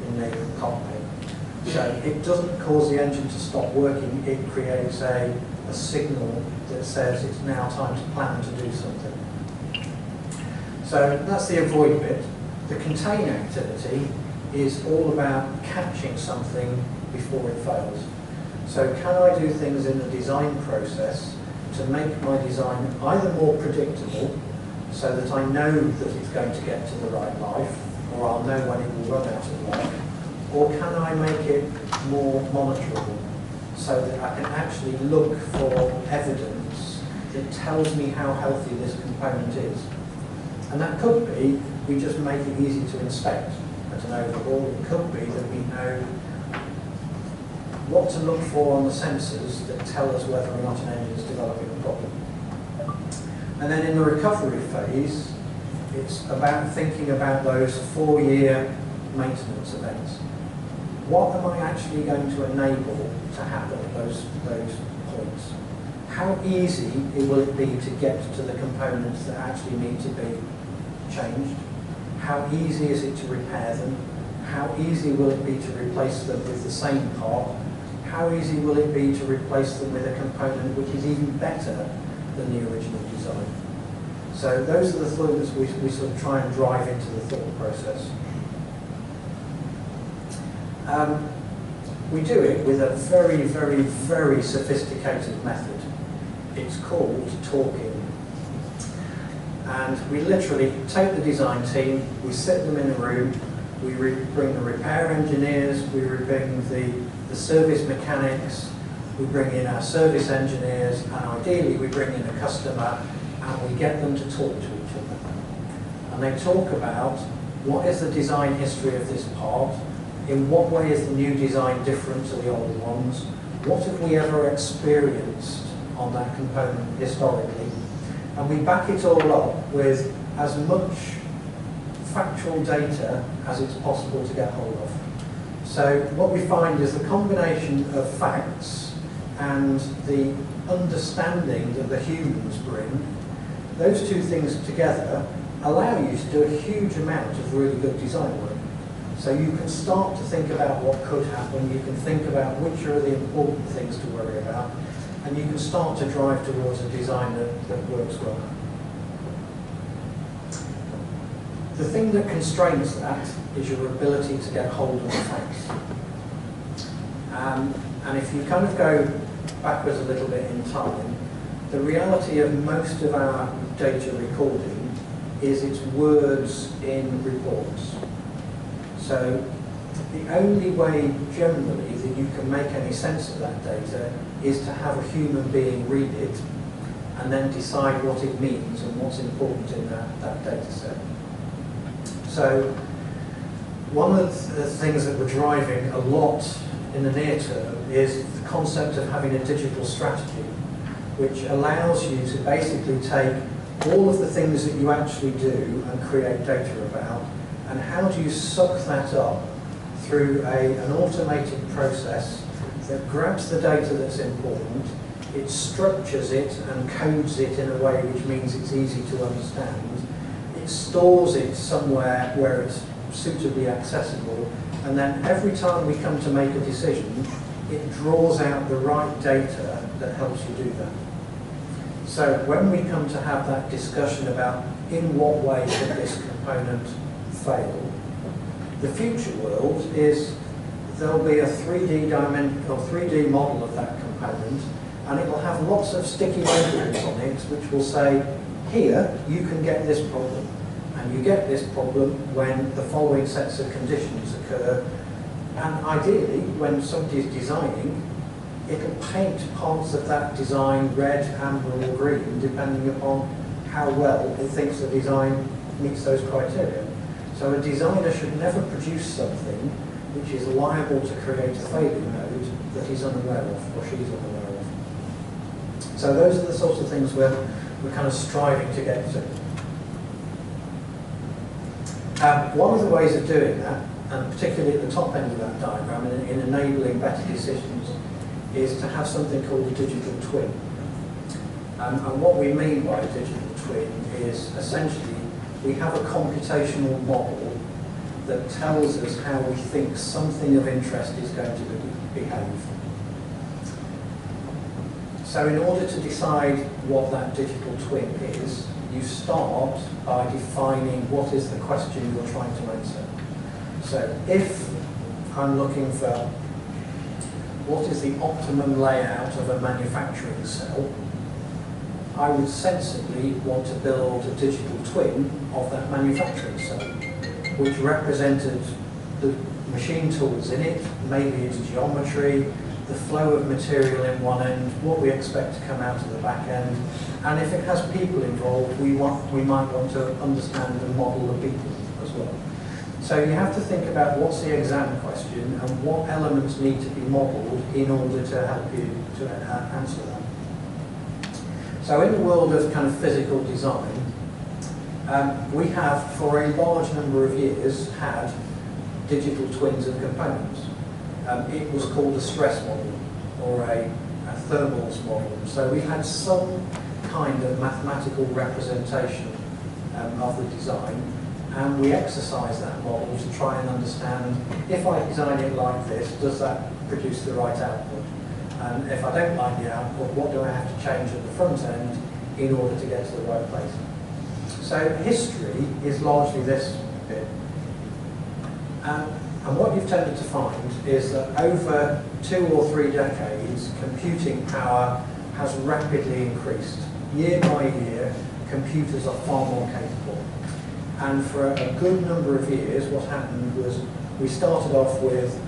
S2: in the cockpit. So it doesn't cause the engine to stop working, it creates a, a signal that says it's now time to plan to do something. So that's the avoid bit. The contain activity is all about catching something before it fails. So can I do things in the design process to make my design either more predictable so that I know that it's going to get to the right life or I'll know when it will run out of life or can I make it more monitorable so that I can actually look for evidence that tells me how healthy this component is. And that could be we just make it easy to inspect at an overhaul. It could be that we know what to look for on the sensors that tell us whether or not an engine is developing a problem. And then in the recovery phase, it's about thinking about those four-year maintenance events. What am I actually going to enable to happen at those, those points? How easy will it be to get to the components that actually need to be changed? How easy is it to repair them? How easy will it be to replace them with the same part? How easy will it be to replace them with a component which is even better than the original design? So those are the things we, we sort of try and drive into the thought process. Um, we do it with a very, very, very sophisticated method. It's called talking. And we literally take the design team, we sit them in a room, we bring the repair engineers, we bring the, the service mechanics, we bring in our service engineers, and ideally we bring in a customer and we get them to talk to each other. And they talk about what is the design history of this part, in what way is the new design different to the old ones, what have we ever experienced on that component historically, and we back it all up with as much factual data as it's possible to get hold of. So what we find is the combination of facts and the understanding that the humans bring, those two things together allow you to do a huge amount of really good design work. So you can start to think about what could happen, you can think about which are the important things to worry about, and you can start to drive towards a design that, that works well. The thing that constrains that is your ability to get hold of the facts. Um, and if you kind of go backwards a little bit in time, the reality of most of our data recording is it's words in reports. So the only way generally that you can make any sense of that data is to have a human being read it and then decide what it means and what's important in that, that data set. So one of the things that we're driving a lot in the near term is the concept of having a digital strategy, which allows you to basically take all of the things that you actually do and create data about, and how do you suck that up through a, an automated process that grabs the data that's important, it structures it and codes it in a way which means it's easy to understand, it stores it somewhere where it's suitably accessible, and then every time we come to make a decision, it draws out the right data that helps you do that. So when we come to have that discussion about in what way could this component fail, the future world is there'll be a 3D dimension or 3D model of that component and it will have lots of sticky labels on it which will say, here you can get this problem. And you get this problem when the following sets of conditions occur. And ideally when somebody is designing it'll paint parts of that design red, amber or green depending upon how well it thinks the design meets those criteria. So a designer should never produce something which is liable to create a failure mode that he's unaware of or she's unaware of. So those are the sorts of things we're, we're kind of striving to get to. Um, one of the ways of doing that, and particularly at the top end of that diagram, in, in enabling better decisions, is to have something called a digital twin. Um, and what we mean by a digital twin is essentially we have a computational model that tells us how we think something of interest is going to behave. So in order to decide what that digital twin is, you start by defining what is the question you're trying to answer. So if I'm looking for what is the optimum layout of a manufacturing cell, I would sensibly want to build a digital twin of that manufacturing cell, which represented the machine tools in it, maybe its geometry, the flow of material in one end, what we expect to come out of the back end, and if it has people involved, we, want, we might want to understand and model the people as well. So you have to think about what's the exam question and what elements need to be modelled in order to help you to uh, answer that. So in the world of kind of physical design, um, we have for a large number of years had digital twins of components. Um, it was called a stress model or a, a thermals model. So we had some kind of mathematical representation um, of the design and we exercise that model to try and understand if I design it like this, does that produce the right output? And if I don't like the output, what do I have to change at the front end in order to get to the right place? So history is largely this bit. Um, and what you've tended to find is that over two or three decades, computing power has rapidly increased. Year by year, computers are far more capable. And for a good number of years, what happened was we started off with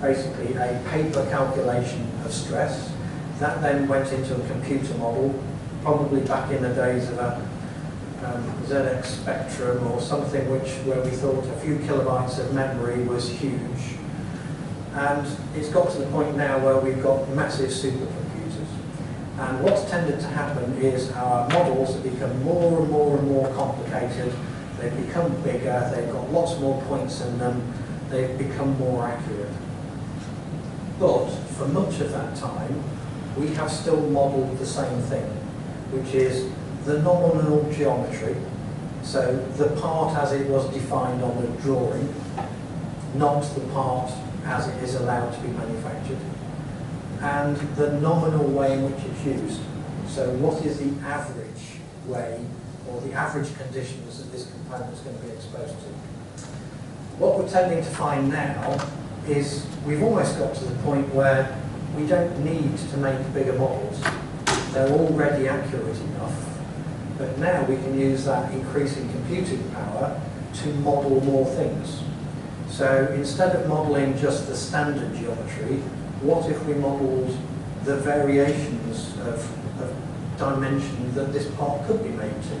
S2: basically a paper calculation of stress. That then went into a computer model, probably back in the days of a um, ZX Spectrum or something which where we thought a few kilobytes of memory was huge. And it's got to the point now where we've got massive supercomputers. And what's tended to happen is our models have become more and more and more complicated They've become bigger, they've got lots more points in them, they've become more accurate. But for much of that time, we have still modelled the same thing, which is the nominal geometry, so the part as it was defined on the drawing, not the part as it is allowed to be manufactured, and the nominal way in which it's used. So what is the average way or the average conditions that this component is going to be exposed to. What we're tending to find now is we've almost got to the point where we don't need to make bigger models. They're already accurate enough, but now we can use that increasing computing power to model more things. So instead of modeling just the standard geometry, what if we modeled the variations of, of dimension that this part could be made to?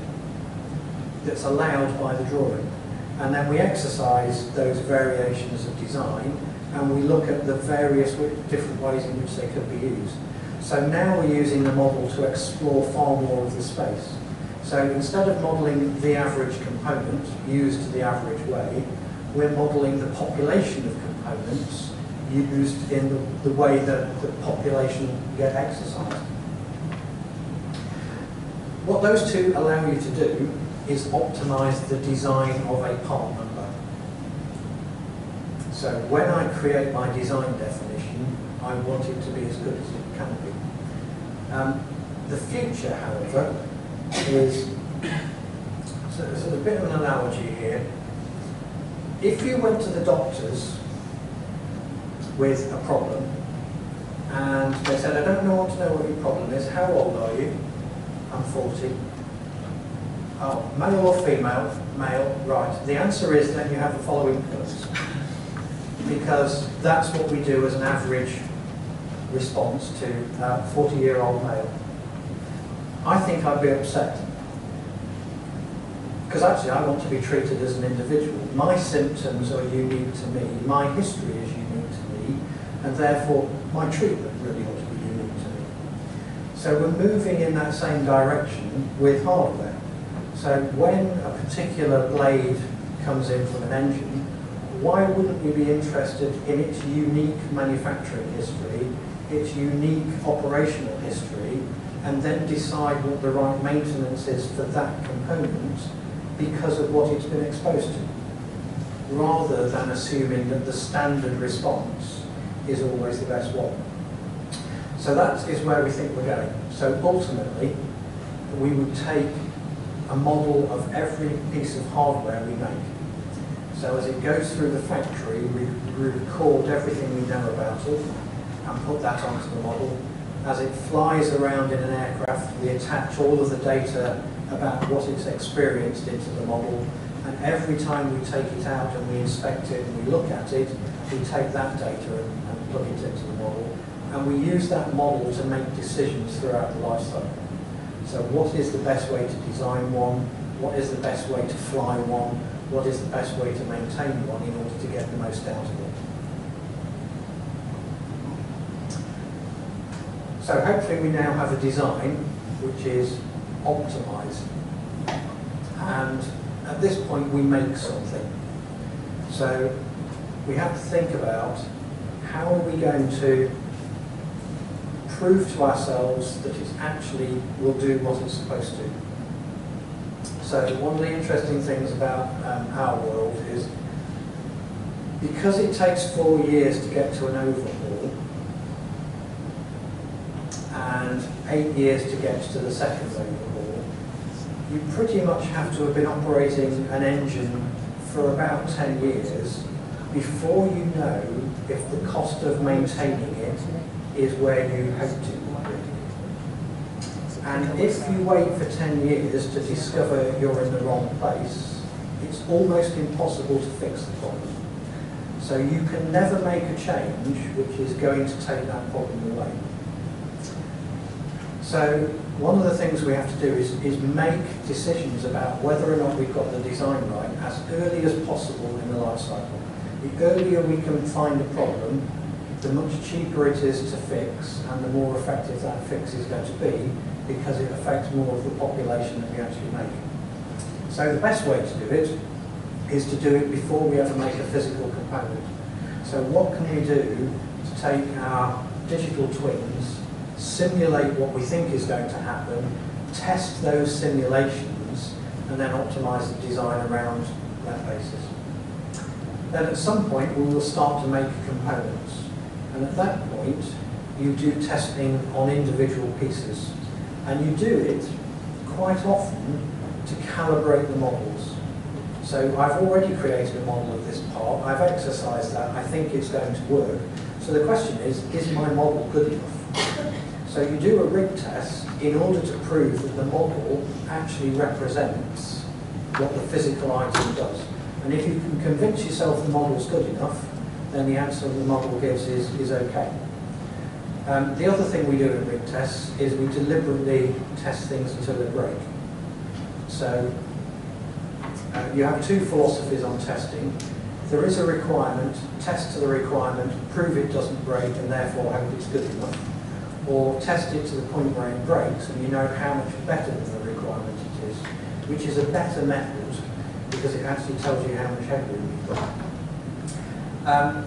S2: that's allowed by the drawing. And then we exercise those variations of design and we look at the various different ways in which they could be used. So now we're using the model to explore far more of the space. So instead of modelling the average component used the average way, we're modelling the population of components used in the, the way that the population get exercised. What those two allow you to do is optimize the design of a part number. So when I create my design definition, I want it to be as good as it can be. Um, the future, however, is so there's a bit of an analogy here. If you went to the doctors with a problem and they said, I don't know want to know what your problem is, how old are you? I'm 40. Oh, male or female? Male, right. The answer is then you have the following curves. Because that's what we do as an average response to a 40 year old male. I think I'd be upset. Because actually I want to be treated as an individual. My symptoms are unique to me, my history is unique to me, and therefore my treatment really ought to be unique to me. So we're moving in that same direction with hardware. So when a particular blade comes in from an engine, why wouldn't we be interested in its unique manufacturing history, its unique operational history, and then decide what the right maintenance is for that component because of what it's been exposed to, rather than assuming that the standard response is always the best one. So that is where we think we're going. So ultimately, we would take a model of every piece of hardware we make. So as it goes through the factory, we record everything we know about it and put that onto the model. As it flies around in an aircraft, we attach all of the data about what it's experienced into the model. And every time we take it out and we inspect it and we look at it, we take that data and, and plug it into the model. And we use that model to make decisions throughout the life cycle. So what is the best way to design one? What is the best way to fly one? What is the best way to maintain one in order to get the most out of it? So hopefully we now have a design which is optimized. And at this point we make something. So we have to think about how are we going to prove to ourselves that it actually will do what it's supposed to. So one of the interesting things about um, our world is because it takes four years to get to an overhaul and eight years to get to the second overhaul, you pretty much have to have been operating an engine for about 10 years before you know if the cost of maintaining it is where you hope to. And if you wait for 10 years to discover you're in the wrong place, it's almost impossible to fix the problem. So you can never make a change which is going to take that problem away. So one of the things we have to do is, is make decisions about whether or not we've got the design right as early as possible in the life cycle. The earlier we can find a problem, the much cheaper it is to fix and the more effective that fix is going to be because it affects more of the population that we actually make. So the best way to do it is to do it before we ever make a physical component. So what can we do to take our digital twins, simulate what we think is going to happen, test those simulations, and then optimize the design around that basis. Then at some point we will start to make components. And at that point, you do testing on individual pieces. And you do it quite often to calibrate the models. So I've already created a model of this part, I've exercised that, I think it's going to work. So the question is, is my model good enough? So you do a rig test in order to prove that the model actually represents what the physical item does. And if you can convince yourself the model's good enough, then the answer the model gives is, is okay. Um, the other thing we do in rig tests is we deliberately test things until they break. So uh, you have two philosophies on testing. There is a requirement, test to the requirement, prove it doesn't break and therefore hope it's good enough. Or test it to the point where it breaks and you know how much better than the requirement it is, which is a better method because it actually tells you how much headroom you've got. Um,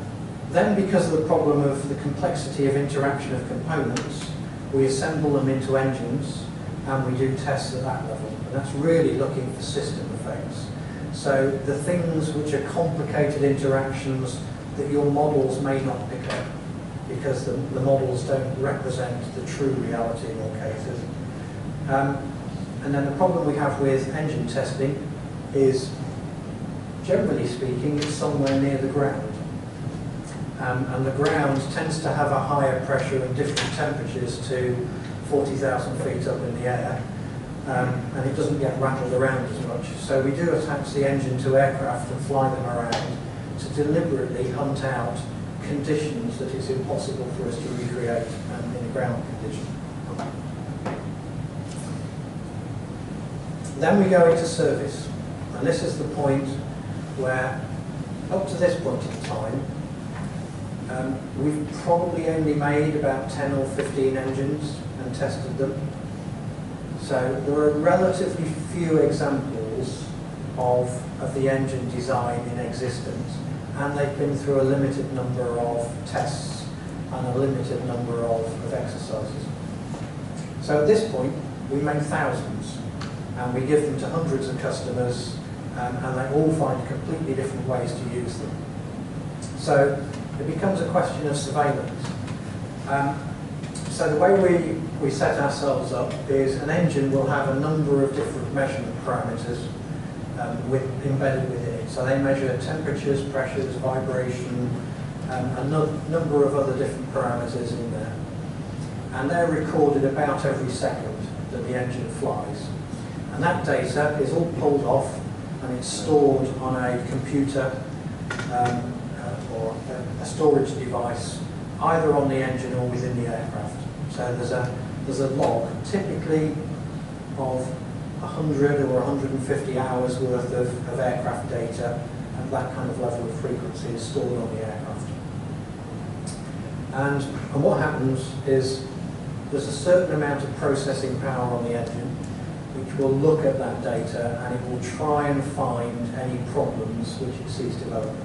S2: then because of the problem of the complexity of interaction of components, we assemble them into engines and we do tests at that level. And that's really looking for system effects. So the things which are complicated interactions that your models may not pick up because the, the models don't represent the true reality in all cases. Um, and then the problem we have with engine testing is, generally speaking, it's somewhere near the ground. Um, and the ground tends to have a higher pressure and different temperatures to 40,000 feet up in the air. Um, and it doesn't get rattled around as much. So we do attach the engine to aircraft and fly them around to deliberately hunt out conditions that it's impossible for us to recreate um, in a ground condition. Then we go into service. And this is the point where, up to this point in time, um, we've probably only made about 10 or 15 engines and tested them. So there are relatively few examples of, of the engine design in existence and they've been through a limited number of tests and a limited number of, of exercises. So at this point, we make thousands and we give them to hundreds of customers um, and they all find completely different ways to use them. So it becomes a question of surveillance. Um, so the way we, we set ourselves up is an engine will have a number of different measurement parameters um, with, embedded within it. So they measure temperatures, pressures, vibration, um, a no number of other different parameters in there. And they're recorded about every second that the engine flies. And that data is all pulled off and it's stored on a computer um, storage device either on the engine or within the aircraft. So there's a, there's a log, typically of 100 or 150 hours worth of, of aircraft data and that kind of level of frequency is stored on the aircraft. And, and what happens is there's a certain amount of processing power on the engine which will look at that data and it will try and find any problems which it sees developing.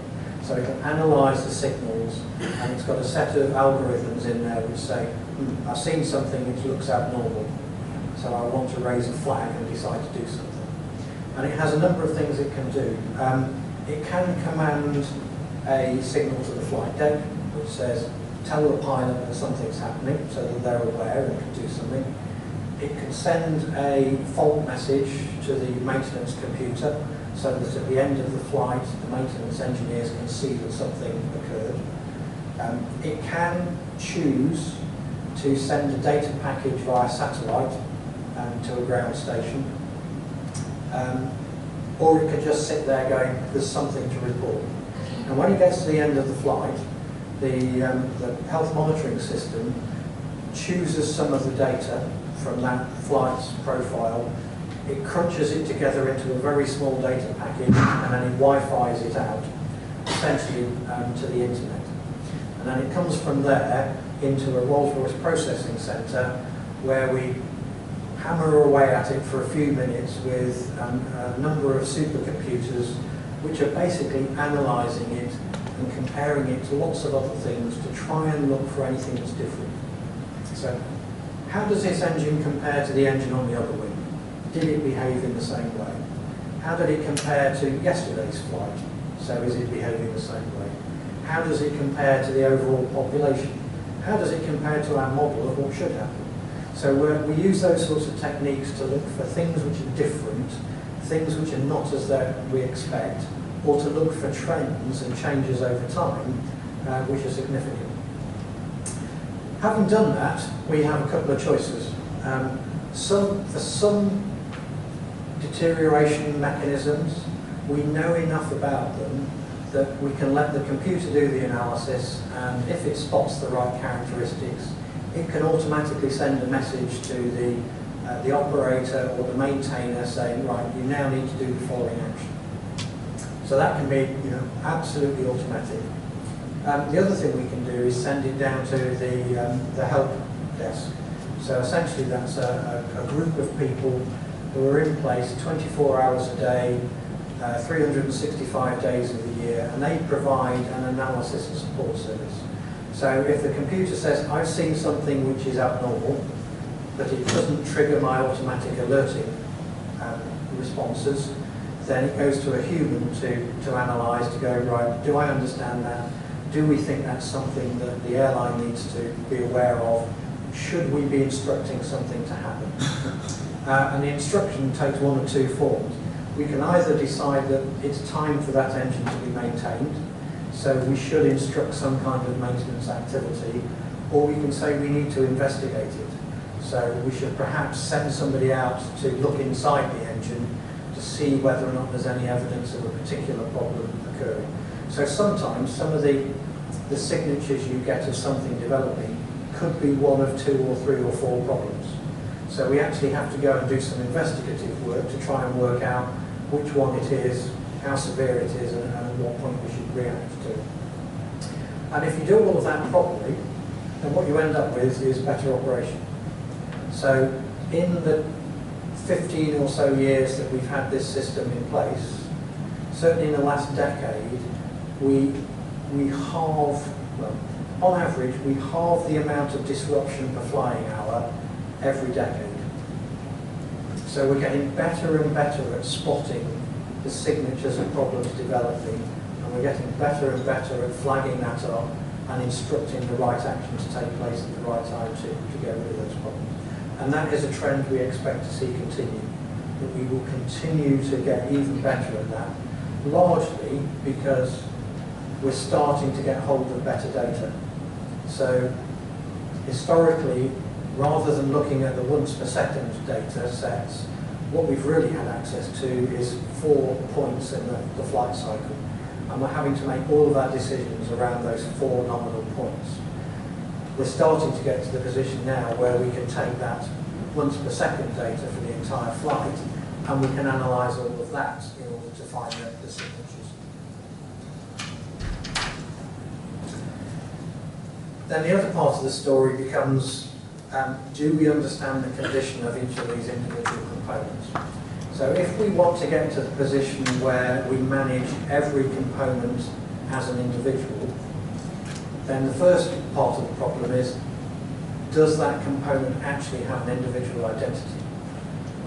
S2: So it can analyse the signals and it's got a set of algorithms in there which say, hmm, I've seen something which looks abnormal so I want to raise a flag and decide to do something. And it has a number of things it can do. Um, it can command a signal to the flight deck, which says, tell the pilot that something's happening, so that they're aware and can do something. It can send a fault message to the maintenance computer, so that at the end of the flight, the maintenance engineers can see that something occurred. Um, it can choose to send a data package via satellite um, to a ground station. Um, or it could just sit there going, there's something to report. And when it gets to the end of the flight, the, um, the health monitoring system chooses some of the data from that flight's profile, it crunches it together into a very small data package, and then it Wi-Fi's it out, essentially um, to the internet. And then it comes from there into a Rolls-Royce processing centre where we hammer away at it for a few minutes with um, a number of supercomputers which are basically analysing it and comparing it to lots of other things to try and look for anything that's different. So how does this engine compare to the engine on the other wing? Did it behave in the same way? How did it compare to yesterday's flight? So is it behaving the same way? How does it compare to the overall population? How does it compare to our model of what should happen? So we use those sorts of techniques to look for things which are different, things which are not as we expect, or to look for trends and changes over time uh, which are significant. Having done that, we have a couple of choices. Um, some, for some deterioration mechanisms, we know enough about them that we can let the computer do the analysis and if it spots the right characteristics, it can automatically send a message to the, uh, the operator or the maintainer saying, right, you now need to do the following action. So that can be you know, absolutely automatic. Um, the other thing we can do is send it down to the, um, the help desk. So essentially that's a, a, a, group of people who are in place 24 hours a day, uh, 365 days of the year, and they provide an analysis and support service. So if the computer says, I've seen something which is abnormal, but it doesn't trigger my automatic alerting um, responses, then it goes to a human to, to analyse, to go, right, do I understand that? Do we think that's something that the airline needs to be aware of? should we be instructing something to happen? Uh, and the instruction takes one of two forms. We can either decide that it's time for that engine to be maintained, so we should instruct some kind of maintenance activity, or we can say we need to investigate it. So we should perhaps send somebody out to look inside the engine to see whether or not there's any evidence of a particular problem occurring. So sometimes some of the, the signatures you get of something developing could be one of two or three or four problems. So we actually have to go and do some investigative work to try and work out which one it is, how severe it is, and, and at what point we should react to. And if you do all of that properly, then what you end up with is better operation. So in the 15 or so years that we've had this system in place, certainly in the last decade, we, we halve, well, on average, we halve the amount of disruption per flying hour every decade. So we're getting better and better at spotting the signatures of problems developing, and we're getting better and better at flagging that up and instructing the right action to take place at the right time to, to get rid of those problems. And that is a trend we expect to see continue, that we will continue to get even better at that, largely because we're starting to get hold of better data. So historically, rather than looking at the once per second data sets, what we've really had access to is four points in the, the flight cycle. And we're having to make all of our decisions around those four nominal points. We're starting to get to the position now where we can take that once per second data for the entire flight and we can analyse all of that in order to find the, the signatures. Then the other part of the story becomes um, do we understand the condition of each of these individual components? So if we want to get to the position where we manage every component as an individual, then the first part of the problem is, does that component actually have an individual identity?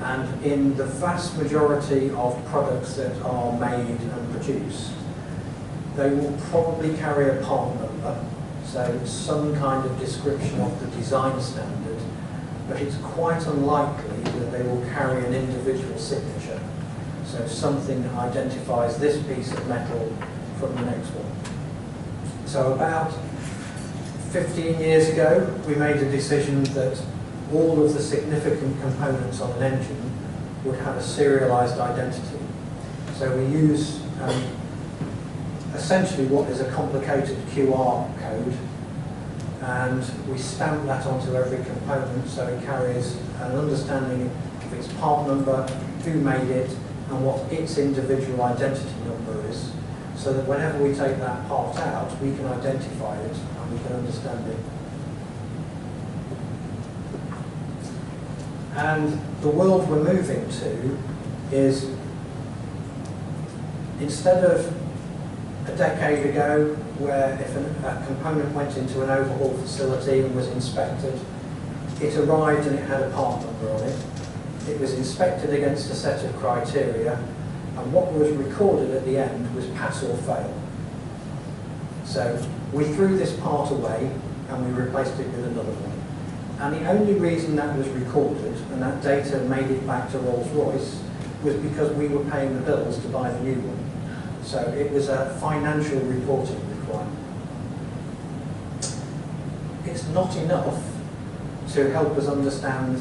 S2: And in the vast majority of products that are made and produced, they will probably carry a part number so some kind of description of the design standard, but it's quite unlikely that they will carry an individual signature. So something that identifies this piece of metal from the next one. So about 15 years ago, we made a decision that all of the significant components on an engine would have a serialized identity. So we use um, essentially what is a complicated QR code and we stamp that onto every component so it carries an understanding of its part number, who made it and what its individual identity number is so that whenever we take that part out we can identify it and we can understand it. And the world we're moving to is instead of a decade ago where if a component went into an overhaul facility and was inspected, it arrived and it had a part number on it. It was inspected against a set of criteria and what was recorded at the end was pass or fail. So we threw this part away and we replaced it with another one. And the only reason that was recorded and that data made it back to Rolls-Royce was because we were paying the bills to buy the new one. So it was a financial reporting requirement. It's not enough to help us understand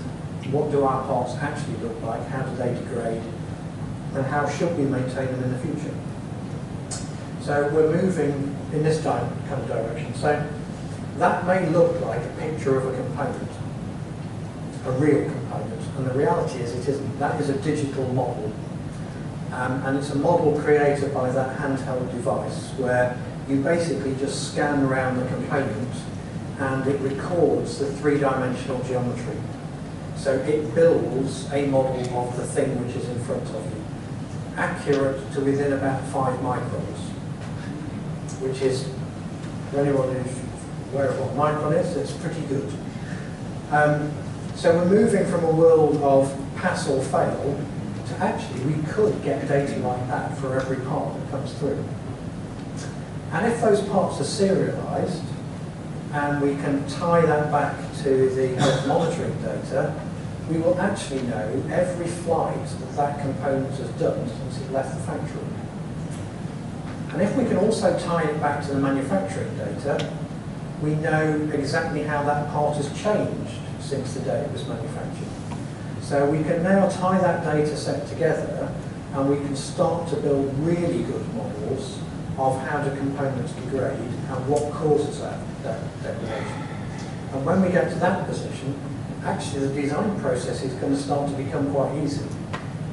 S2: what do our parts actually look like, how do they degrade, and how should we maintain them in the future. So we're moving in this kind of direction. So that may look like a picture of a component, a real component, and the reality is it isn't. That is a digital model um, and it's a model created by that handheld device where you basically just scan around the component and it records the three-dimensional geometry. So it builds a model of the thing which is in front of you, accurate to within about five microns, which is, for anyone who's aware of what micron is, it's pretty good. Um, so we're moving from a world of pass or fail actually we could get data like that for every part that comes through. And if those parts are serialized, and we can tie that back to the health monitoring data, we will actually know every flight that that component has done since it left the factory. And if we can also tie it back to the manufacturing data, we know exactly how that part has changed since the day it was manufactured. So we can now tie that data set together and we can start to build really good models of how do components degrade and what causes that, that degradation. And when we get to that position, actually the design process is going to start to become quite easy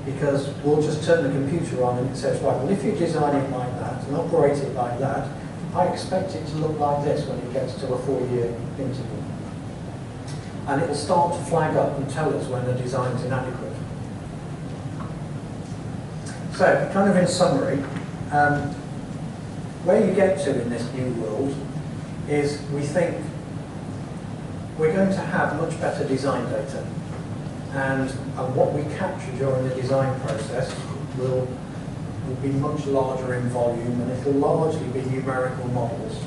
S2: because we'll just turn the computer on and it says, right, well if you design it like that and operate it like that, I expect it to look like this when it gets to a four-year interval. And it will start to flag up and tell us when the design is inadequate. So, kind of in summary, um, where you get to in this new world is we think we're going to have much better design data. And, and what we capture during the design process will, will be much larger in volume and it'll largely be numerical models.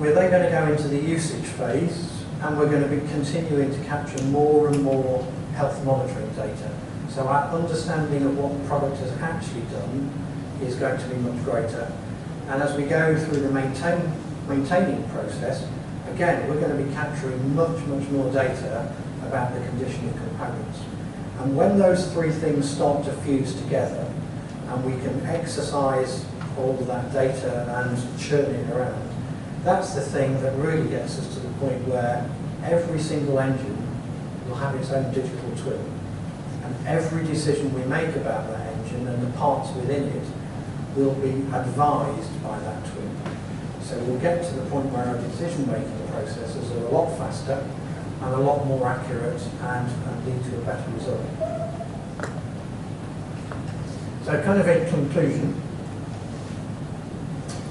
S2: We're then going to go into the usage phase and we're going to be continuing to capture more and more health monitoring data. So our understanding of what the product has actually done is going to be much greater. And as we go through the maintain, maintaining process, again, we're going to be capturing much, much more data about the condition of components. And when those three things start to fuse together, and we can exercise all of that data and churn it around, that's the thing that really gets us to the point where every single engine will have its own digital twin. And every decision we make about that engine and the parts within it will be advised by that twin. So we'll get to the point where our decision-making processes are a lot faster and a lot more accurate and, and lead to a better result. So kind of in conclusion,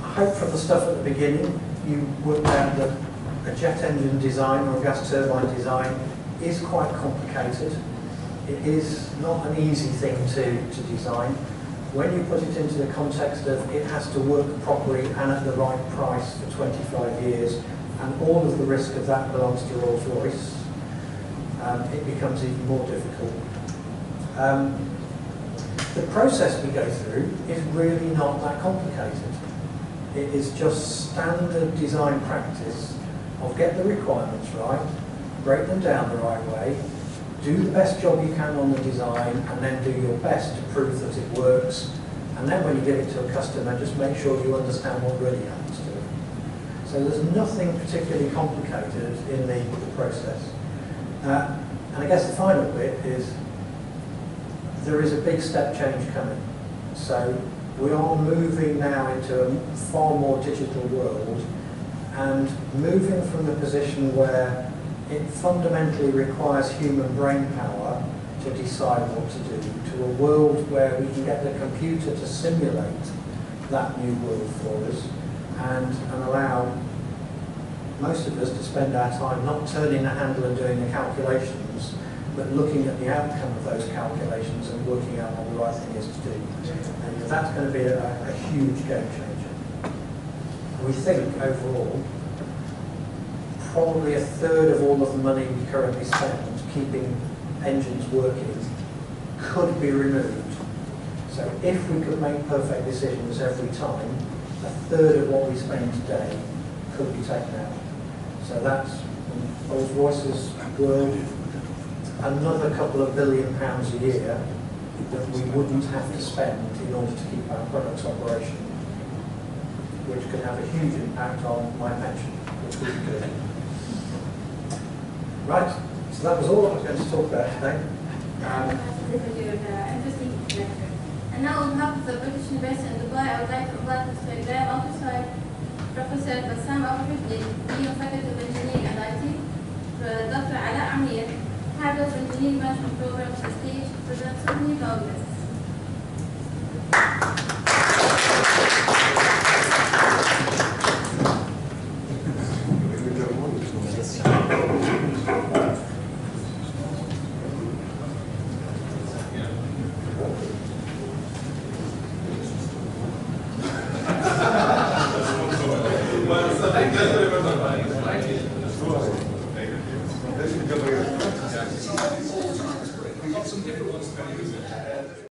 S2: I hope from the stuff at the beginning you worked out that a jet engine design or a gas turbine design is quite complicated. It is not an easy thing to, to design. When you put it into the context of it has to work properly and at the right price for 25 years, and all of the risk of that belongs to Rolls-Royce, um, it becomes even more difficult. Um, the process we go through is really not that complicated. It is just standard design practice of get the requirements right, break them down the right way, do the best job you can on the design, and then do your best to prove that it works. And then when you give it to a customer, just make sure you understand what really happens to it. So there's nothing particularly complicated in the, the process. Uh, and I guess the final bit is there is a big step change coming. So we are moving now into a far more digital world and moving from the position where it fundamentally requires human brain power to decide what to do to a world where we can get the computer to simulate that new world for us and, and allow most of us to spend our time not turning the handle and doing the calculations, but looking at the outcome of those calculations and working out what the right thing is to do. And that's going to be a, a huge game changer. We think overall, probably a third of all of the money we currently spend keeping engines working could be removed. So if we could make perfect decisions every time, a third of what we spend today could be taken out. So that's Rolls-Royce's world, another couple of billion pounds a year that we wouldn't have to spend in order to keep our products operational, which could have a huge impact on my pension, which would be good. Right, so that was all I was going to talk about today. Um.
S1: And now on behalf of the British University in Dubai, I would like to invite Mr. Graham Officer, Professor Bassam Abu Dean of Faculty of Engineering and IT, Dr. Ala Amir, Head of Engineering Management Program, to the stage to